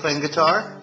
playing guitar?